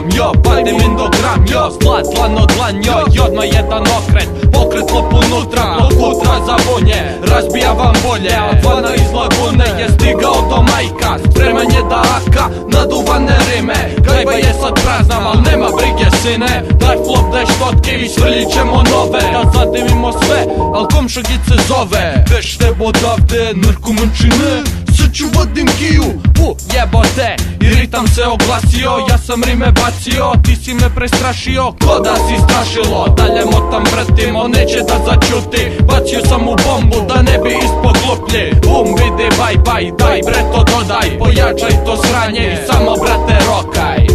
дом, йо, вадим індограм, йо, зла, слано длань, йо, йод моє дано крет, покрит лопунутра, лопутра забуне, разбия вам воле, отвана из лагуны, я стигал до майка, стремени до ака, надуване риме, кайба є са празна, мал нема бриге сине, дай флоп, дай щотки, ви свърличемо нове, казате мимо све, ал ком ще ги се зове, беше бодавде, наркоманчина, се чува димкио У jebote i ritam se oglasio Ja sam rime bacio, ti si me prestrašio Ko da si strašilo, dalje motam vrtimo Neće da začuti, bacio sam u bombu Da ne bi ispod gluplje Bum vidi baj baj, daj bre to dodaj Pojačaj to sranje i samo brate rokaj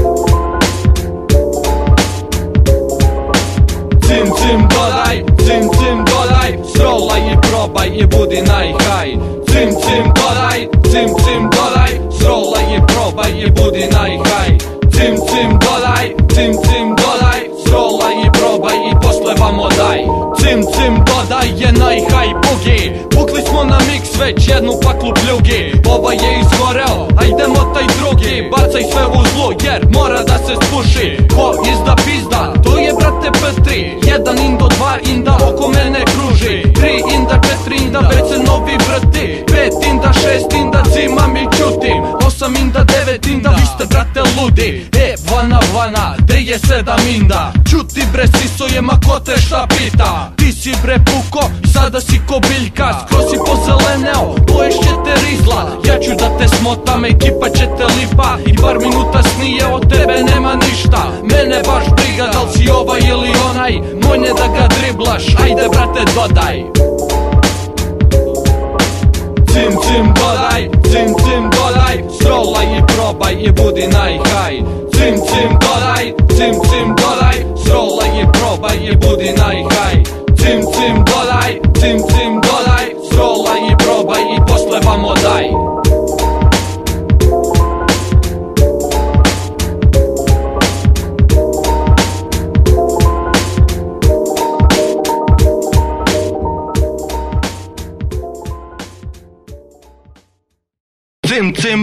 Cim cim dodaj, cim cim dodaj Strolaj i probaj i budi najhaj Cim cim dodaj Cim, cim, dolaj, Srolaj je, probaj je, budi najhaj Cim, cim, dolaj, cim, cim, dolaj, Srolaj je, probaj i posle vam odaj Cim, cim, dodaj je najhaj bugi Pukli smo na mix već jednu paklu pljugi Ovaj je izgoreo, ajdemo taj drugi Bacaj sve u zlu jer mora da se spuši E, vana, vana, se sedam inda Čuti bre siso je ma šta pita Ti si bre puko, sada si ko biljka Skroz si pozeleneo, poješće te rizla Ja ću da te smotam, ekipa će te lipa I par minuta snije, od tebe nema ništa Mene baš briga, li si ovaj ili onaj Moj ne da ga driblaš, ajde brate dodaj Cim, cim, dodaj, cim, cim, dodaj Strolaj i probaj i budi najhaj dolaj Strolaj, nie probaj, nie budy najchaj Cym, cym, dolaj, cym, cym, dolaj Strolaj, je probaj i poszle wam odaj Cym, cym